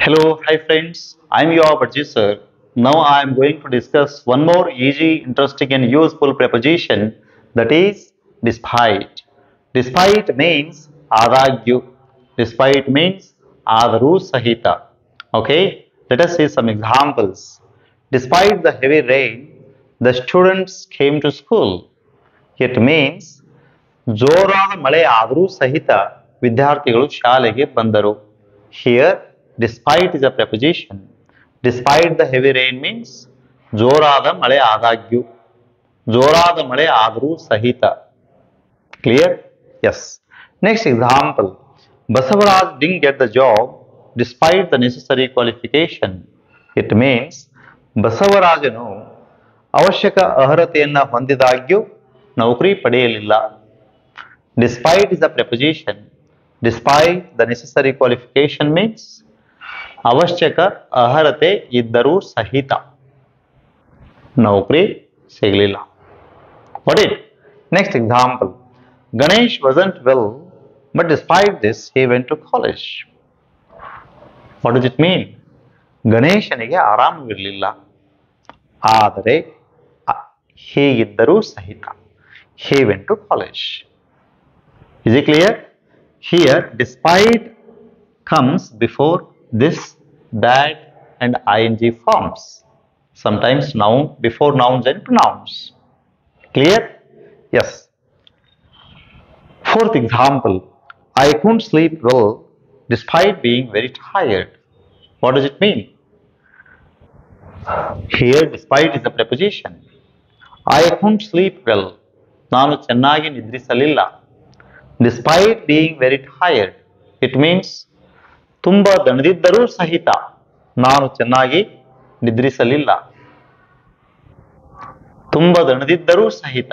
Hello, hi friends. I'm your Bajji sir. Now I am going to discuss one more easy, interesting and useful preposition that is despite. Despite means ಆದಾಗ್ಯೂ. Despite means ಆದರೂ ಸಹಿತ. Okay, let us see some examples. Despite the heavy rain, the students came to school. It means ಜೋರಾದ ಮಳೆ ಆದರೂ ಸಹಿತ ವಿದ್ಯಾರ್ಥಿಗಳು ಶಾಲೆಗೆ ಬಂದರು here despite is a preposition despite the heavy rain means ಜೋರಾದ ಮಳೆ ಆದಾಗ್ಯೂ ಜೋರಾದ ಮಳೆ ಆದರೂ ಸಹಿತ clear S next example Basavaraj ding get the job despite the necessary qualification it means ಬಸವರಾಜನು ಅವಶ್ಯಕ ಅರ್ಹತೆಯನ್ನ ಹೊಂದಿದಾಗ್ಯೂ ನೌಕರಿ ಪಡೆಯಲಿಲ್ಲ despite is a preposition despite the necessary qualification means ಅವಶ್ಯಕ ಅರ್ಹತೆ ಇದ್ದರೂ ಸಹಿತ ನೌಕರಿ ಸಿಗಲಿಲ್ಲ what it next example Ganesh wasn't well but despite this he went to college what does it mean ಗಣೇಶನಿಗೆ ಆರಾಮವಿರಲಿಲ್ಲ ಆದರೆ ಅ- ಹೀಗಿದ್ದರೂ ಸಹಿತ he went to college is it clear here despite comes before this that and ing forms sometimes noun before nouns and pronouns clear yes fourth example i couldn't sleep well despite being very tired what does it mean here despite is a preposition i couldn't sleep well ನಾನು ಚೆನ್ನಾಗಿ ನಿದ್ರಿಸಲಿಲ್ಲ despite being very tired it means ತುಂಬ ದಣದಿದ್ದರೂ ಸಹಿತ ನಾನು ಚೆನ್ನಾಗಿ ನಿದ್ರಿಸಲಿಲ್ಲ ತುಂಬ ದಣದಿದ್ದರೂ ಸಹಿತ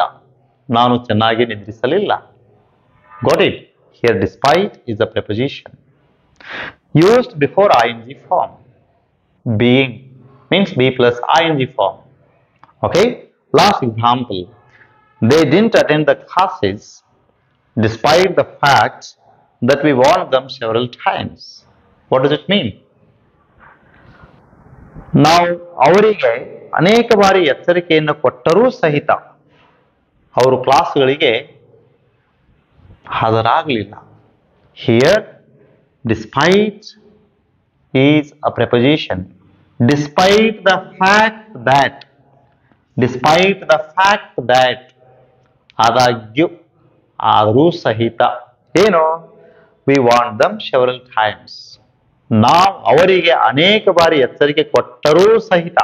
ನಾನು ಚೆನ್ನಾಗಿ ನಿದ್ರಿಸಲಿಲ್ಲ got it here despite is a preposition used before ing form being means be plus ing form okay last example they didn't attend the classes despite the fact that we warned them several times what does it mean ನಾವು ಅವರಿಗೆ ಅನೇಕ ಬಾರಿ ಎಚ್ಚರಿಕೆಯನ್ನು ಕೊಟ್ಟರೂ ಸಹಿತ ಅವರು ಕ್ಲಾಸ್ಗಳಿಗೆ ಹಾಜರಾಗಲಿಲ್ಲ here despite is a preposition despite the fact that despite the fact that ಆದಾಗ್ಯೂ ಆದರೂ ಸಹಿತ ಏನು ವಿ ವಾಂಟ್ ದಮ್ ಶೆವರಲ್ ಟೈಮ್ಸ್ ನಾವು ಅವರಿಗೆ ಅನೇಕ ಬಾರಿ ಎಚ್ಚರಿಕೆ ಕೊಟ್ಟರೂ ಸಹಿತ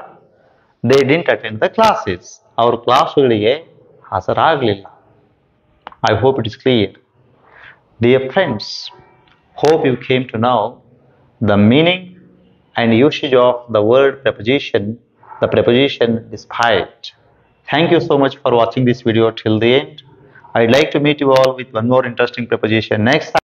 they didn't attend the classes ಅವ್ರ ಕ್ಲಾಸುಗಳಿಗೆ ಹಾಜರಾಗಲಿಲ್ಲ I hope it is clear dear friends hope you came to now the meaning and usage of the word preposition, the preposition despite. Thank you so much for watching this video till the end. I'd like to meet you all with one more interesting preposition next time.